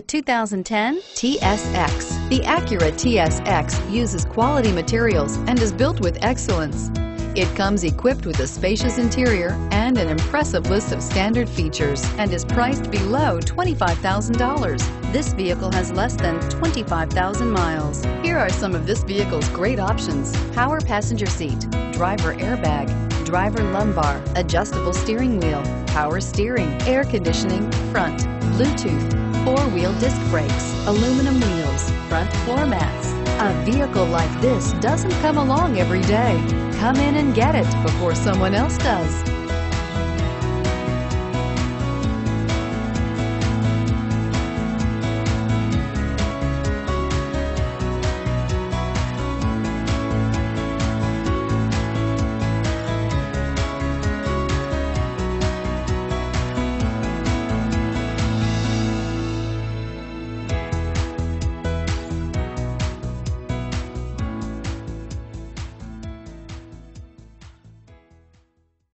The 2010 TSX. The Acura TSX uses quality materials and is built with excellence. It comes equipped with a spacious interior and an impressive list of standard features and is priced below $25,000. This vehicle has less than 25,000 miles. Here are some of this vehicle's great options. Power passenger seat, driver airbag, driver lumbar, adjustable steering wheel, power steering, air conditioning, front, Bluetooth, four-wheel disc brakes, aluminum wheels, front floor mats. A vehicle like this doesn't come along every day. Come in and get it before someone else does.